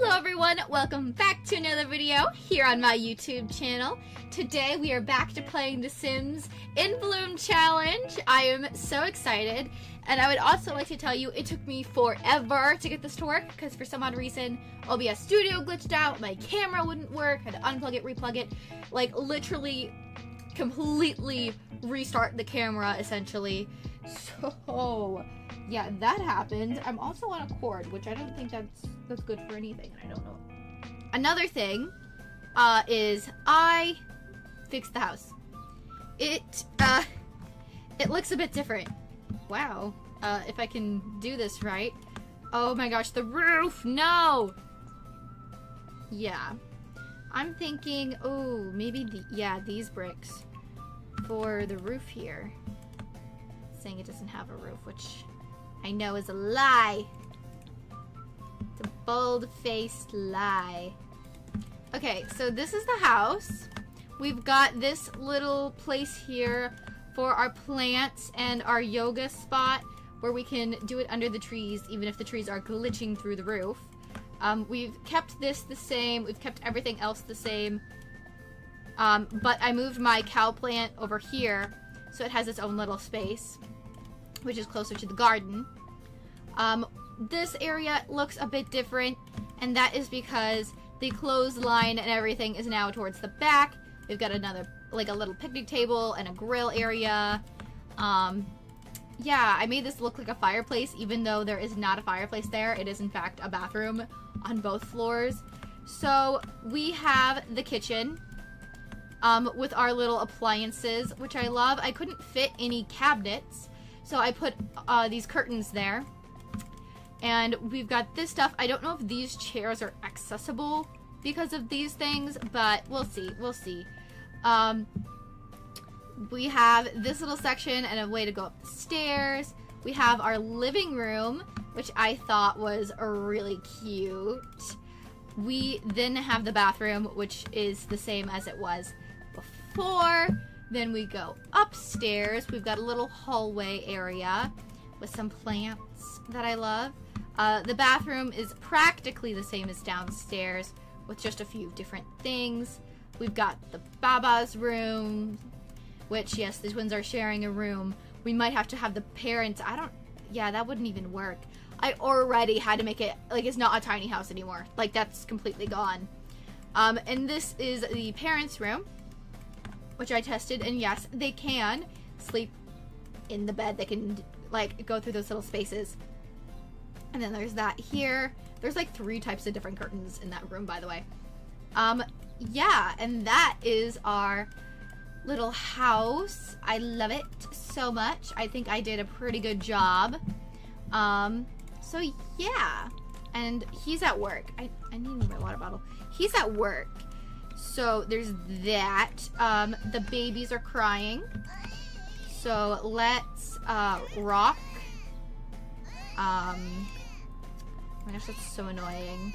Hello everyone, welcome back to another video here on my YouTube channel. Today we are back to playing The Sims In Bloom Challenge. I am so excited and I would also like to tell you it took me forever to get this to work because for some odd reason OBS Studio glitched out, my camera wouldn't work, I had to unplug it, replug it, like literally completely restart the camera essentially. So yeah, that happened. I'm also on a cord, which I don't think that's that's good for anything, and I don't know. Another thing uh, is I fixed the house. It uh, it looks a bit different. Wow. Uh, if I can do this right. Oh my gosh, the roof! No! Yeah. I'm thinking, oh, maybe, the, yeah, these bricks for the roof here. Saying it doesn't have a roof, which I know is a lie. It's a bold-faced lie. Okay, so this is the house. We've got this little place here for our plants and our yoga spot where we can do it under the trees even if the trees are glitching through the roof. Um, we've kept this the same. We've kept everything else the same. Um, but I moved my cow plant over here so it has its own little space which is closer to the garden. Um, this area looks a bit different, and that is because the clothesline and everything is now towards the back. We've got another, like a little picnic table and a grill area. Um, yeah, I made this look like a fireplace, even though there is not a fireplace there. It is, in fact, a bathroom on both floors. So we have the kitchen um, with our little appliances, which I love. I couldn't fit any cabinets, so I put uh, these curtains there. And we've got this stuff. I don't know if these chairs are accessible because of these things, but we'll see. We'll see. Um, we have this little section and a way to go up the stairs. We have our living room, which I thought was really cute. We then have the bathroom, which is the same as it was before. Then we go upstairs. We've got a little hallway area with some plants that I love. Uh, the bathroom is practically the same as downstairs with just a few different things. We've got the Baba's room, which, yes, the twins are sharing a room. We might have to have the parents. I don't. Yeah, that wouldn't even work. I already had to make it like it's not a tiny house anymore. Like that's completely gone. Um, and this is the parents' room which I tested, and yes, they can sleep in the bed. They can like go through those little spaces. And then there's that here. There's like three types of different curtains in that room, by the way. Um, yeah, and that is our little house. I love it so much. I think I did a pretty good job. Um, so yeah. And he's at work. I, I need my water bottle. He's at work. So there's that. Um, the babies are crying. So let's uh, rock. Um, oh my gosh, that's so annoying.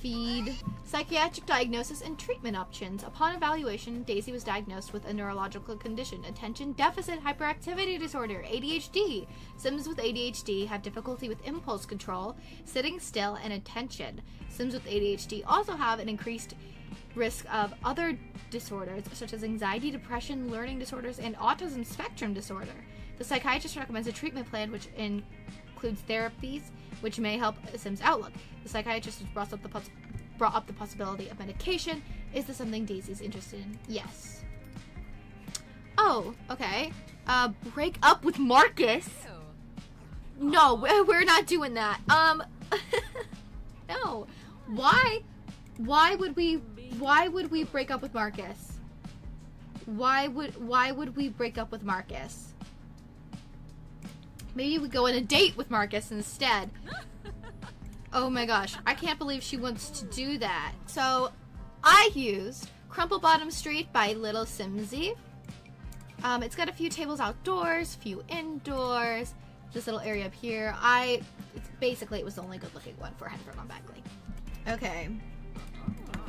Feed. Psychiatric diagnosis and treatment options. Upon evaluation, Daisy was diagnosed with a neurological condition, attention deficit hyperactivity disorder, ADHD. Sims with ADHD have difficulty with impulse control, sitting still, and attention. Sims with ADHD also have an increased risk of other disorders such as anxiety, depression, learning disorders, and autism spectrum disorder. The psychiatrist recommends a treatment plan which includes therapies which may help Sim's outlook. The psychiatrist has brought up the, pos- brought up the possibility of medication. Is this something Daisy's interested in? Yes. Oh, okay. Uh, break up with Marcus? No, we're not doing that. Um, no. Why? Why would we why would we break up with Marcus? Why would why would we break up with Marcus? Maybe we go on a date with Marcus instead. oh my gosh, I can't believe she wants to do that. So, I used Crumple Bottom Street by Little Simsy. Um, it's got a few tables outdoors, few indoors, this little area up here. I, basically, it was the only good looking one for Henford on Bagley. Okay,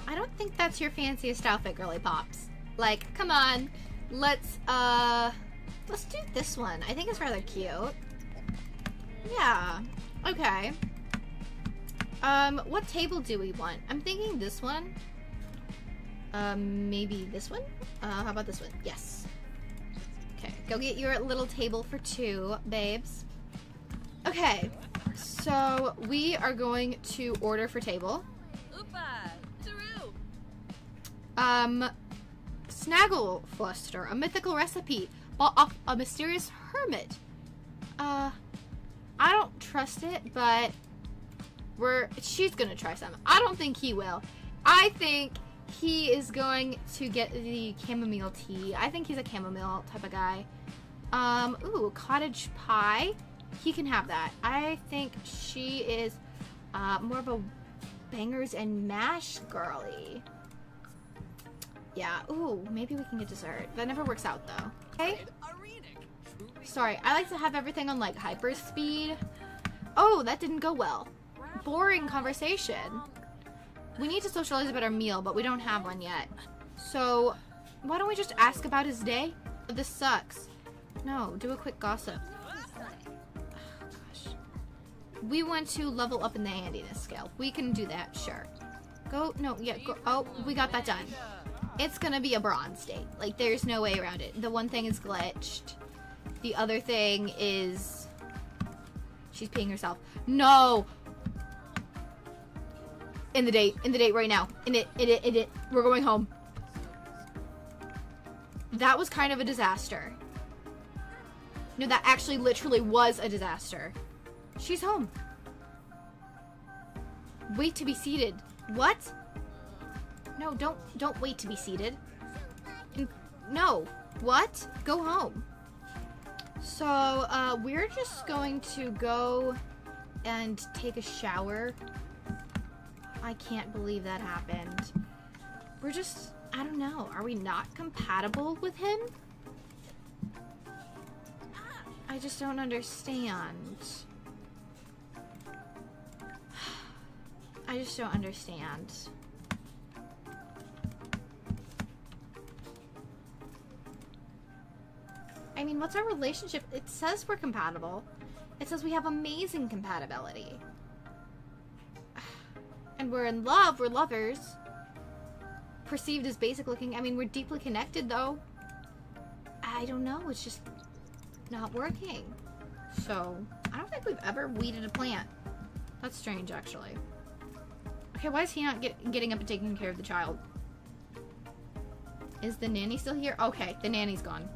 I don't think that's your fanciest outfit, girly pops. Like, come on. Let's, uh, let's do this one. I think it's rather cute. Yeah. Okay. Um, what table do we want? I'm thinking this one. Um, maybe this one? Uh, how about this one? Yes. Okay, go get your little table for two, babes. Okay, so we are going to order for table. Um, Snaggle Fluster, a mythical recipe bought off a mysterious hermit. Uh, I don't trust it, but we're she's gonna try some. I don't think he will. I think he is going to get the chamomile tea. I think he's a chamomile type of guy. Um, ooh, cottage pie. He can have that. I think she is uh, more of a bangers and mash girly. Yeah, ooh, maybe we can get dessert. That never works out though. Okay? Sorry, I like to have everything on like hyper speed. Oh, that didn't go well. Boring conversation. We need to socialize about our meal, but we don't have one yet. So, why don't we just ask about his day? This sucks. No, do a quick gossip. gosh. We want to level up in the handiness scale. We can do that, sure. Go, no, yeah, go. Oh, we got that done. It's gonna be a bronze state. Like, there's no way around it. The one thing is glitched. The other thing is... She's peeing herself. No! In the date. In the date right now. In it. In it. In it. We're going home. That was kind of a disaster. No, that actually literally was a disaster. She's home. Wait to be seated. What? No, don't don't wait to be seated. No. What? Go home. So, uh, we're just going to go and take a shower. I can't believe that happened. We're just, I don't know. Are we not compatible with him? I just don't understand. I just don't understand. I mean, what's our relationship? It says we're compatible. It says we have amazing compatibility. And we're in love, we're lovers. Perceived as basic looking. I mean, we're deeply connected though. I don't know, it's just not working. So, I don't think we've ever weeded a plant. That's strange, actually. Okay, why is he not get, getting up and taking care of the child? Is the nanny still here? Okay, the nanny's gone.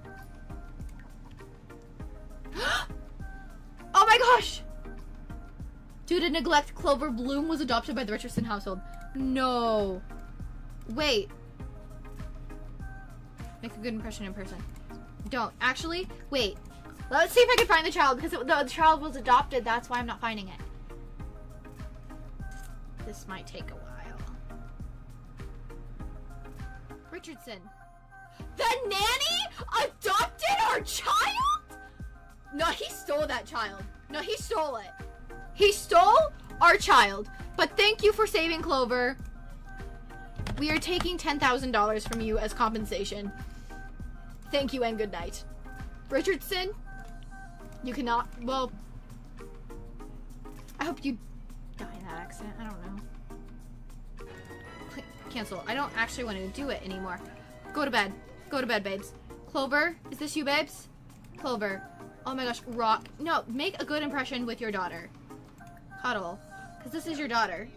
My gosh! Due to neglect, Clover Bloom was adopted by the Richardson household. No. Wait. Make a good impression in person. Don't. Actually, wait. Let's see if I can find the child, because it, the, the child was adopted. That's why I'm not finding it. This might take a while. Richardson. The nanny adopted our child? No, he stole that child. No, he stole it. He stole our child. But thank you for saving Clover. We are taking $10,000 from you as compensation. Thank you and good night. Richardson, you cannot, well, I hope you die in that accident. I don't know. Cancel. I don't actually want to do it anymore. Go to bed. Go to bed, babes. Clover, is this you, babes? Clover. Oh my gosh, rock. No, make a good impression with your daughter. Cuddle. Because this is your daughter.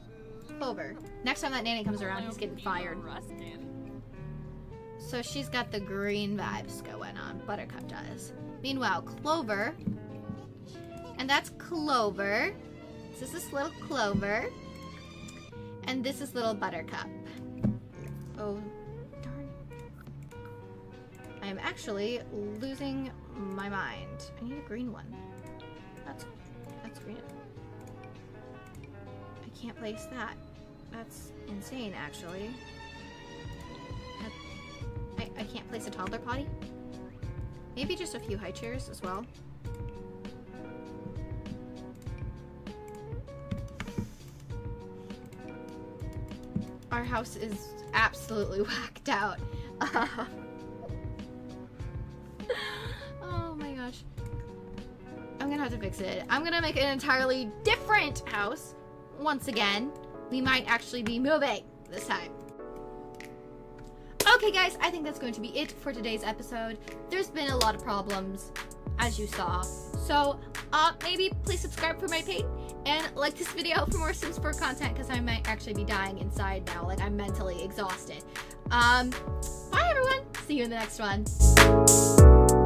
Clover. Next time that nanny comes around, he's getting fired. So she's got the green vibes going on. Buttercup does. Meanwhile, Clover. And that's Clover. This is little Clover. And this is little Buttercup. Oh. I am actually losing my mind. I need a green one. That's that's green. I can't place that. That's insane, actually. I, I can't place a toddler potty? Maybe just a few high chairs as well. Our house is absolutely whacked out. fix it. I'm gonna make an entirely different house once again, we might actually be moving this time. Okay, guys, I think that's going to be it for today's episode. There's been a lot of problems, as you saw. So, uh, maybe please subscribe for my page and like this video for more Sims 4 content because I might actually be dying inside now. Like, I'm mentally exhausted. Um, bye, everyone. See you in the next one.